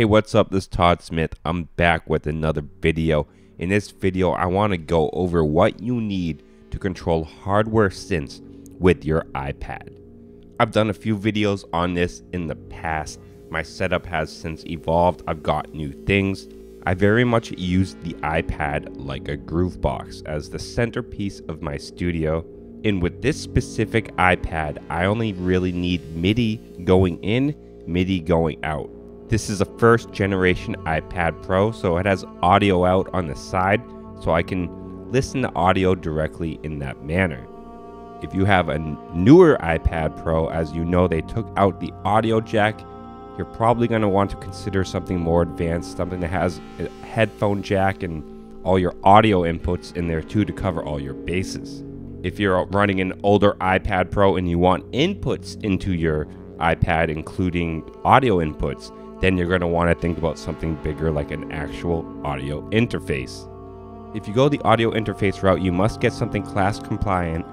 Hey, what's up? This is Todd Smith. I'm back with another video. In this video, I want to go over what you need to control hardware synths with your iPad. I've done a few videos on this in the past. My setup has since evolved. I've got new things. I very much use the iPad like a Groovebox as the centerpiece of my studio. And with this specific iPad, I only really need MIDI going in, MIDI going out. This is a first generation iPad Pro, so it has audio out on the side, so I can listen to audio directly in that manner. If you have a newer iPad Pro, as you know, they took out the audio jack you're probably going to want to consider something more advanced, something that has a headphone jack and all your audio inputs in there too to cover all your bases. If you're running an older iPad Pro and you want inputs into your iPad, including audio inputs, then you're going to want to think about something bigger like an actual audio interface. If you go the audio interface route, you must get something class compliant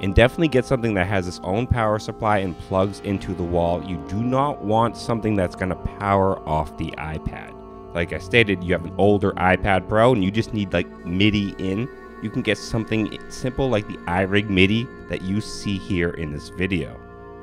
and definitely get something that has its own power supply and plugs into the wall. You do not want something that's going to power off the iPad. Like I stated, you have an older iPad Pro and you just need like MIDI in. You can get something simple like the iRig MIDI that you see here in this video.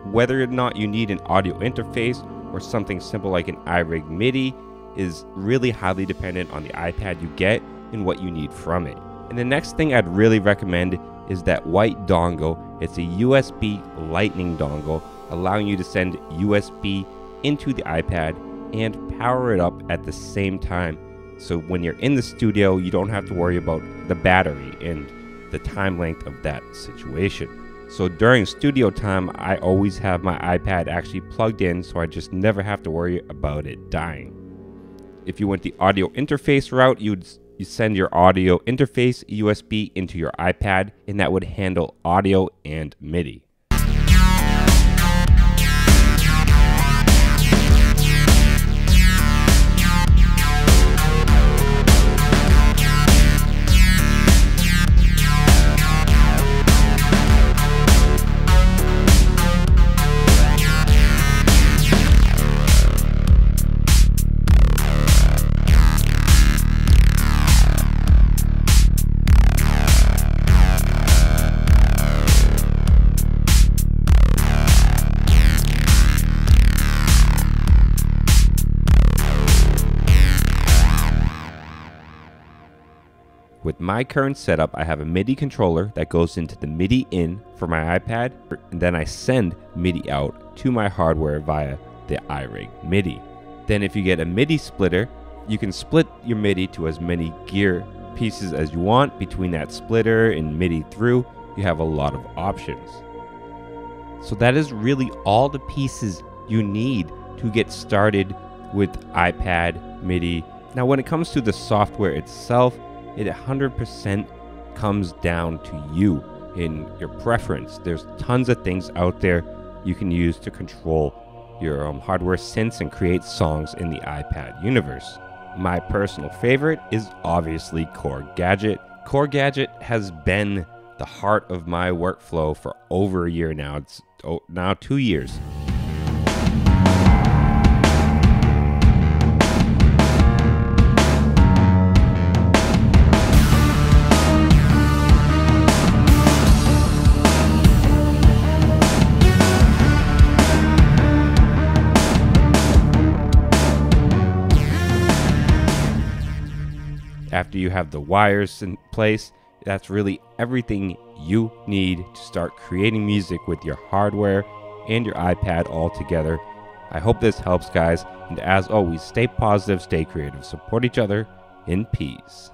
Whether or not you need an audio interface or something simple like an iRig MIDI is really highly dependent on the iPad you get and what you need from it. And the next thing I'd really recommend is that white dongle. It's a USB lightning dongle, allowing you to send USB into the iPad and power it up at the same time. So when you're in the studio, you don't have to worry about the battery and the time length of that situation. So during studio time, I always have my iPad actually plugged in so I just never have to worry about it dying. If you went the audio interface route, you'd you send your audio interface USB into your iPad, and that would handle audio and MIDI. With my current setup, I have a MIDI controller that goes into the MIDI in for my iPad, and then I send MIDI out to my hardware via the iRig MIDI. Then if you get a MIDI splitter, you can split your MIDI to as many gear pieces as you want between that splitter and MIDI through. You have a lot of options. So that is really all the pieces you need to get started with iPad MIDI. Now when it comes to the software itself, it 100% comes down to you in your preference. There's tons of things out there you can use to control your um, hardware synths and create songs in the iPad universe. My personal favorite is obviously Korg Gadget. Korg Gadget has been the heart of my workflow for over a year now. It's oh, now two years. After you have the wires in place, that's really everything you need to start creating music with your hardware and your iPad all together. I hope this helps, guys. And as always, stay positive, stay creative, support each other in peace.